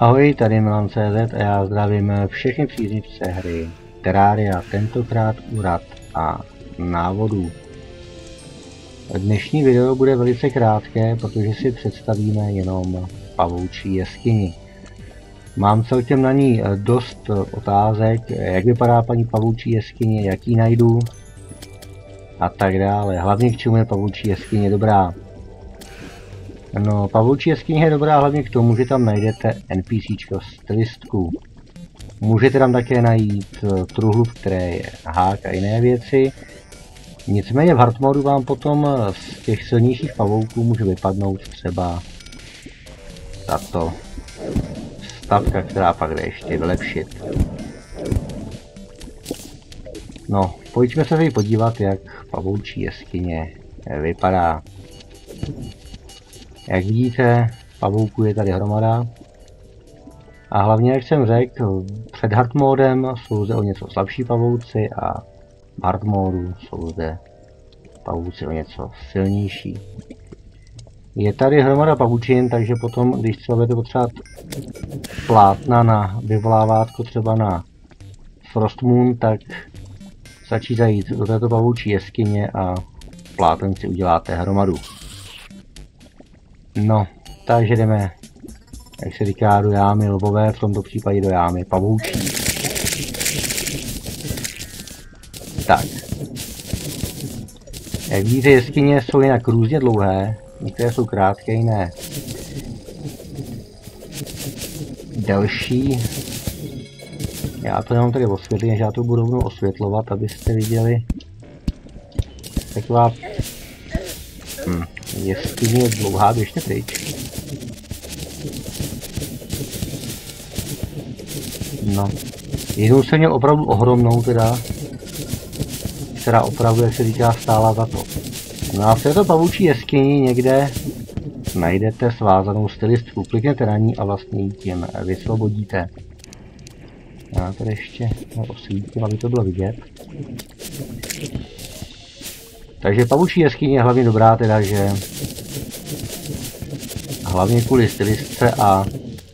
Ahoj, tady Milan CZ a já zdravím všechny příznivce hry Terraria, tentokrát úrad a návodů. Dnešní video bude velice krátké, protože si představíme jenom pavoučí jeskyni. Mám celkem na ní dost otázek, jak vypadá paní pavoučí jeskyně, jaký najdu a tak dále. Hlavně k čemu je pavoučí jeskyně dobrá. No, pavoučí jeskyně je dobrá hlavně k tomu, že tam najdete NPCčko stylistku. Můžete tam také najít uh, truhlu, v které je hák a jiné věci. Nicméně v hardmodu vám potom eh, z těch silnějších pavouků může vypadnout třeba tato stavka, která pak jde ještě vylepšit. No, pojďme se tady podívat, jak pavoučí jeskyně vypadá. Jak vidíte, pavouků je tady hromada. A hlavně, jak jsem řekl, před hard modem jsou zde o něco slabší pavouci a v hard jsou zde pavouci o něco silnější. Je tady hromada pavučin, takže potom, když třeba budete potřebovat plátna na vyvolávátko třeba na Frost Moon, tak stačí zajít do této pavoučí jeskyně a pláten si uděláte hromadu. No, takže jdeme, jak se říká, do jámy lvové, v tomto případě do jámy pavoučí. Tak. Jak vidíte, jeskyně jsou jinak různě dlouhé, některé jsou krátké, jiné delší. Já to jenom tady osvětlím, že já to budu rovnou osvětlovat, abyste viděli taková hm, jeskyně je dlouhá, běžte pryč. No. Jednou jsem měl opravdu ohromnou teda, která opravdu, jak se říká, stála za to. No a v této pavučí jeskyni někde najdete svázanou stylistku. Klikněte na ní a vlastně ji tím vysvobodíte. Já tady ještě osvítím, aby to bylo vidět. Takže pavučí jeskyně je hlavně dobrá teda, že hlavně kvůli stylistce a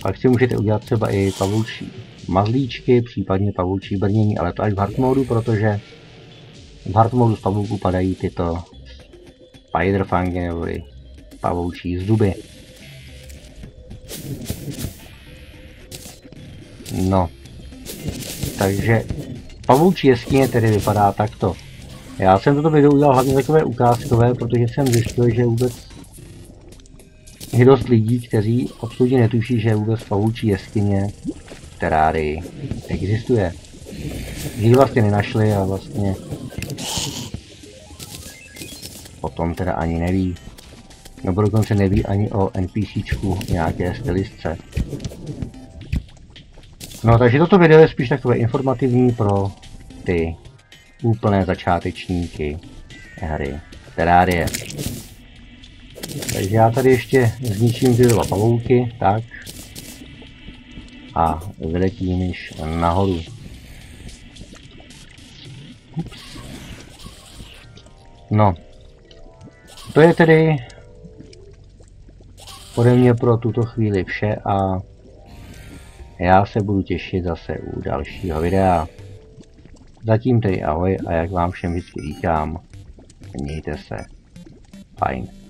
pak si můžete udělat třeba i pavučí mazlíčky, případně pavučí brnění, ale to až v hard modu, protože v hard modu z pavouku padají tyto spiderfangy nebo pavoučí zuby. No, takže pavoučí jeskyně tedy vypadá takto. Já jsem toto video udělal hlavně takové ukázkové, protože jsem zjistil, že vůbec je dost lidí, kteří absolutně netuší, že vůbec pavoučí jeskyně v terárii existuje. Ji vlastně nenašli a vlastně potom teda ani neví. Nebo dokonce neví ani o NPCčku nějaké stylistce. No takže toto video je spíš takové informativní pro ty úplné začátečníky hry Terrarie. Takže já tady ještě zničím ty dva pavouky, tak. A vyletím již nahoru. Ups. No. To je tedy ode mě pro tuto chvíli vše a já se budu těšit zase u dalšího videa. Zatím tedy ahoj a jak vám všem vždycky říkám, mějte se fajn.